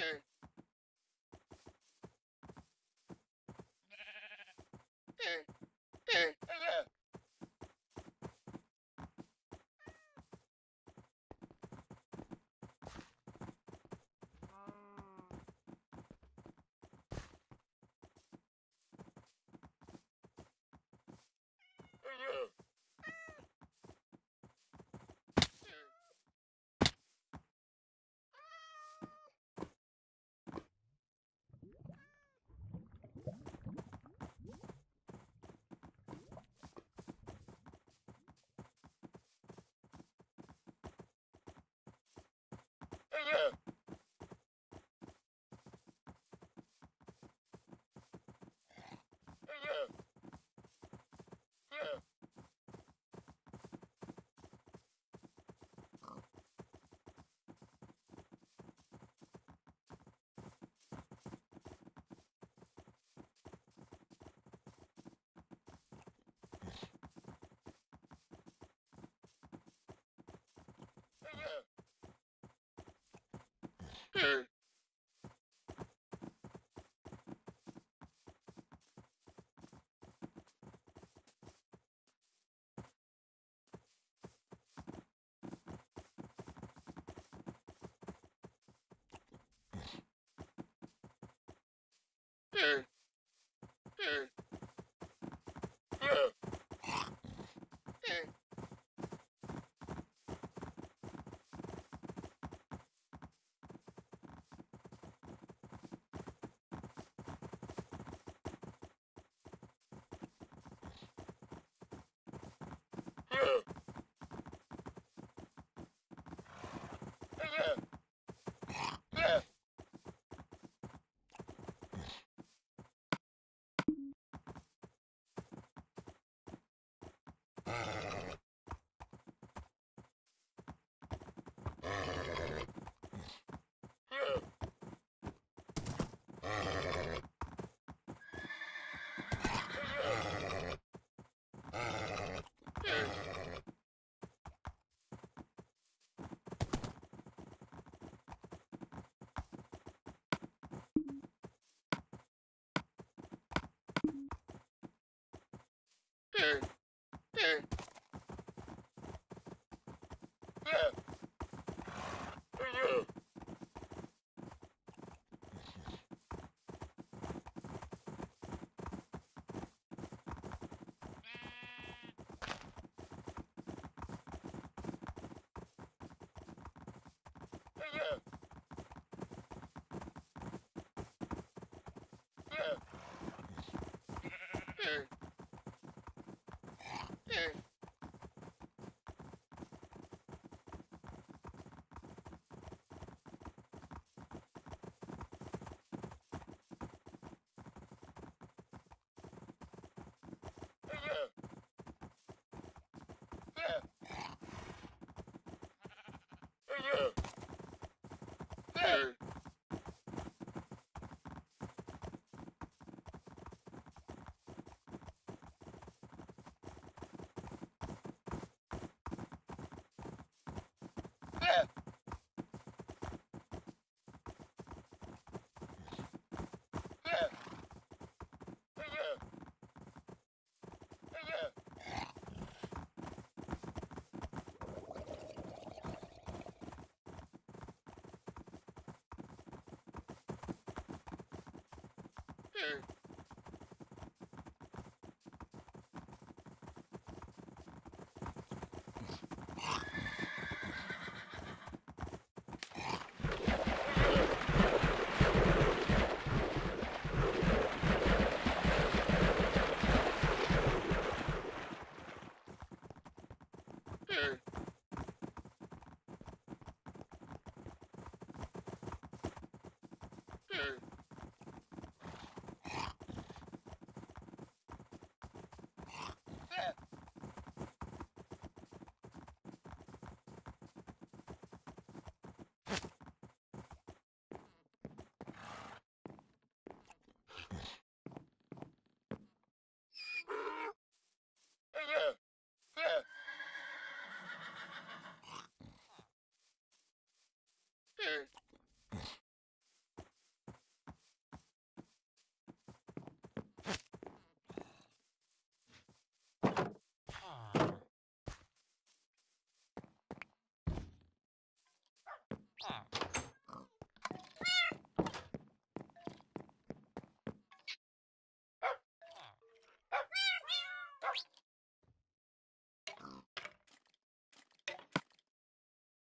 Okay. Amen. doctor. Sure. Sure. Sure. Okay. there.